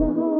the.